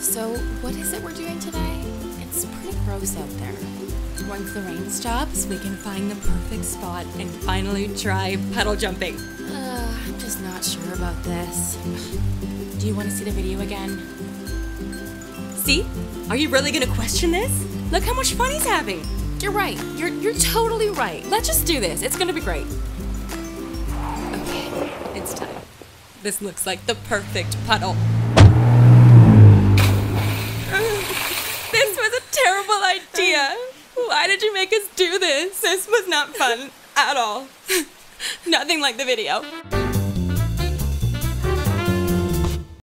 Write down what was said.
So, what is it we're doing today? It's pretty gross out there. Once the rain stops, we can find the perfect spot and finally try puddle jumping. Uh, I'm just not sure about this. Do you want to see the video again? See? Are you really gonna question this? Look how much fun he's having. You're right. You're you're totally right. Let's just do this. It's gonna be great. Okay, it's time. This looks like the perfect puddle. this was a terrible idea. Why did you make us do this? This was not fun at all. Nothing like the video.